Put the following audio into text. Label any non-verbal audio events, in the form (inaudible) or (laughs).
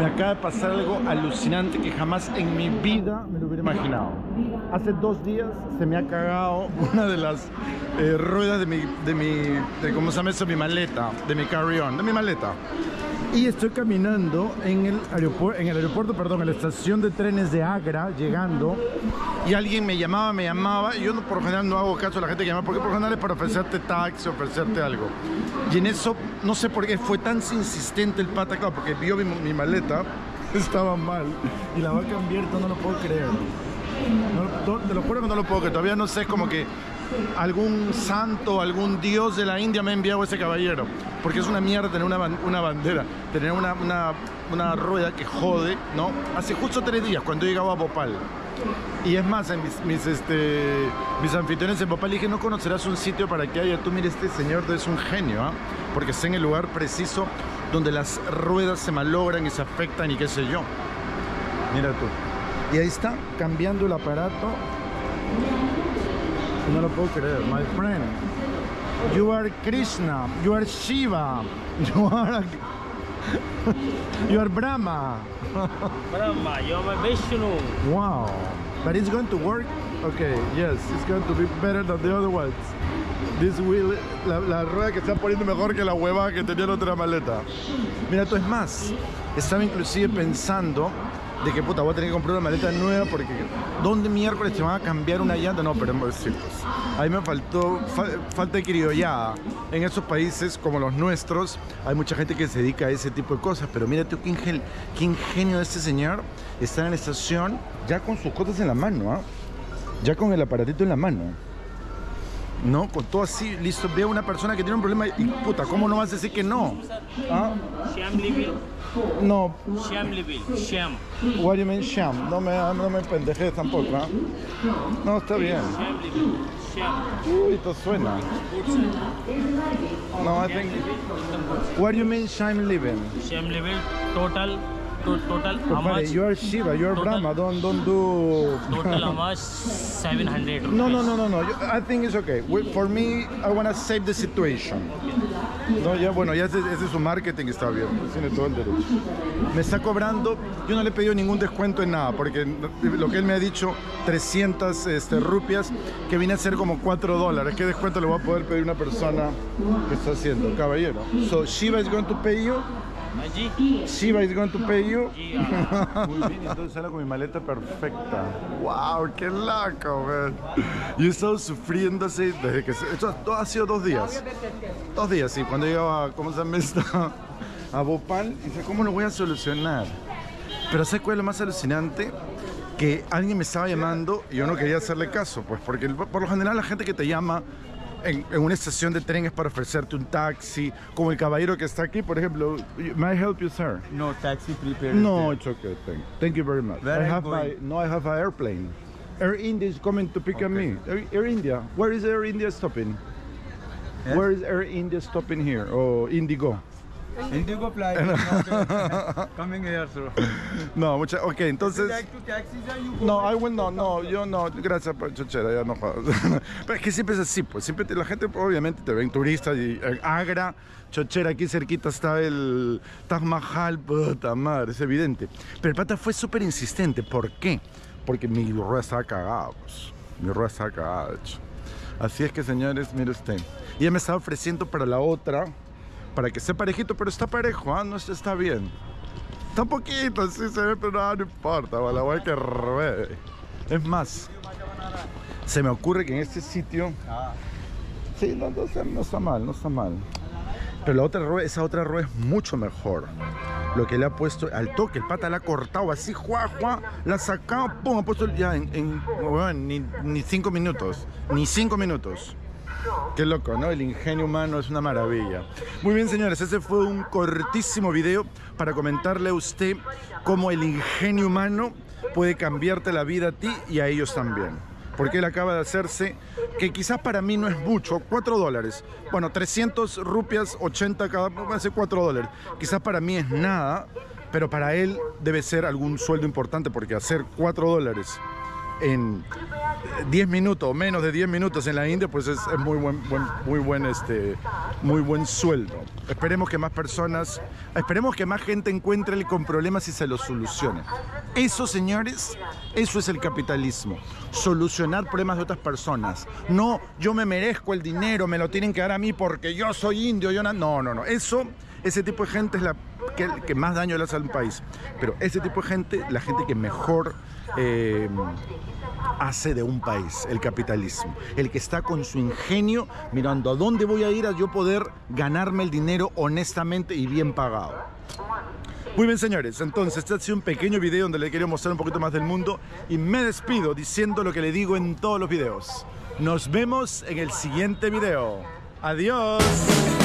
Me acaba de pasar algo alucinante que jamás en mi vida me lo hubiera imaginado. Hace dos días se me ha cagado una de las eh, ruedas de mi, de mi, ¿cómo se llama eso? Mi maleta, de mi carry-on, de mi maleta. Y estoy caminando en el aeropuerto, en el aeropuerto, perdón, en la estación de trenes de Agra, llegando, y alguien me llamaba, me llamaba, y yo por lo general no hago caso a la gente que llama, porque por lo general es para ofrecerte taxi, ofrecerte algo. Y en eso, no sé por qué, fue tan insistente el pata, claro, porque vio mi, mi maleta, (laughs) estaba mal, y la va a cambiar, no lo puedo creer. No, te lo juro que no lo puedo creer, todavía no sé, como que algún santo, algún dios de la India me ha enviado ese caballero. Porque es una mierda tener una, una bandera, tener una, una, una, rueda que jode, ¿no? Hace justo tres días, cuando he llegado a Bhopal. Y es más, en mis, mis, este, mis anfitriones en Bhopal dije, no conocerás un sitio para que haya, tú mire, este señor es un genio, ¿ah? Porque está en el lugar preciso donde las ruedas se malogran y se afectan y qué sé yo. Mira tú. Y ahí está, cambiando el aparato no lo puedo creer. My friend, you are Krishna, you are Shiva, (laughs) you are, you are Brahma. Brahma, you are Vishnu. Wow. But it's going to work? Okay, yes, it's going to be better than the other ones. This wheel, la, la rueda que está poniendo mejor que la hueva que tenía la otra maleta. Mira, tú es más. Estaba inclusive pensando de que puta, voy a tener que comprar una maleta nueva porque ¿dónde miércoles te van a cambiar una llanta? No, pero decir, a mí me faltó falta de criollada. En esos países como los nuestros hay mucha gente que se dedica a ese tipo de cosas, pero mira tú qué, qué ingenio de este señor está en la estación ya con sus cosas en la mano, ¿ah? ya con el aparatito en la mano. ¿No? Con todo así, listo, veo una persona que tiene un problema y puta, ¿cómo no vas a decir que no? ¿Ah? No. Sham Sham. What do you mean sham? No me, no me pendejes tampoco, ¿ah? No, está bien. Uy, esto suena. No, I think... What do you mean sham living? Sham living, total total how much? You are Shiva, you are total, Brahma, don't, don't do... Total how (laughs) much? 700 rupees. No, no, no, no, no. I think it's okay. For me, I want to save the situation. No, ya, bueno, ya ese, ese, es su marketing, está bien. Tiene todo el derecho. Me está cobrando, yo no le he pedido ningún descuento en nada, porque lo que él me ha dicho, 300 este, rupias, que viene a ser como 4 dólares. ¿Qué descuento le voy a poder pedir a una persona que está haciendo? Caballero. So, Shiva is going to pay you Shiva is going to pay you. (laughs) Muy bien, entonces sale con mi maleta perfecta. Wow, qué loco, man. Yo he estado sufriendo así desde que... Esto ha sido dos días. Dos días, sí. Cuando llegaba, ¿cómo se llama esto? (laughs) A Bhopal, y dije, ¿cómo lo voy a solucionar? Pero ¿sabes cuál es lo más alucinante? Que alguien me estaba llamando y yo no quería hacerle caso, pues porque por lo general la gente que te llama en, una estación de tren es para ofrecerte un taxi, como el caballero que está aquí, por ejemplo. May I help you, sir? No, taxi prepared. No, it's okay. Thank, thank you very much. I have my, no, I have an airplane. Air India is coming to pick up me. Air, Air, India. Where is Air India stopping? Where is Air India stopping here? Oh, Indigo. Indigo flight coming here, sir. No, mucha, ok, entonces... No, I will no, no, yo no, gracias por chochera, ya no (laughs) Pero es que siempre es así, pues, siempre la gente obviamente te ven turistas y eh, Agra, chochera, aquí cerquita está el Taj Mahal, puta madre, es evidente. Pero el pata fue súper insistente, ¿por qué? Porque mi rueda estaba cagada, pues, mi rueda estaba cagada, de hecho. Así es que, señores, mire usted. Y él me estaba ofreciendo para la otra, para que esté parejito, pero está parejo, ¿ah? No está bien. Está un poquito, sí se ve, pero no, importa, la voy que ruede. Es más, se me ocurre que en este sitio... Sí, no, no, está mal, no está mal. Pero la otra rueda, esa otra rueda es mucho mejor. Lo que le ha puesto al toque, el pata la ha cortado así, juá, juá, la ha sacado, pum, ha puesto ya en, en ni, ni cinco minutos, ni cinco minutos. Qué loco, ¿no? El ingenio humano es una maravilla. Muy bien, señores, ese fue un cortísimo video para comentarle a usted cómo el ingenio humano puede cambiarte la vida a ti y a ellos también. Porque él acaba de hacerse, que quizás para mí no es mucho, 4 dólares. Bueno, 300 rupias, 80 cada, ser 4 dólares. Quizás para mí es nada, pero para él debe ser algún sueldo importante porque hacer 4 dólares en 10 minutos menos de 10 minutos en la India, pues es, muy buen, buen- muy buen este muy buen sueldo. Esperemos que más personas, esperemos que más gente encuentre el con problemas y se los solucione. Eso, señores, eso es el capitalismo. Solucionar problemas de otras personas. No, yo me merezco el dinero, me lo tienen que dar a mí porque yo soy indio, yo no, no, no. Eso ese tipo de gente es la que, que más daño le hace al país. Pero ese tipo de gente, la gente que mejor eh, hace de un país, el capitalismo. El que está con su ingenio mirando a dónde voy a ir a yo poder ganarme el dinero honestamente y bien pagado. Muy bien, señores. Entonces, este ha sido un pequeño video donde le quería mostrar un poquito más del mundo y me despido diciendo lo que le digo en todos los videos. Nos vemos en el siguiente video. Adiós.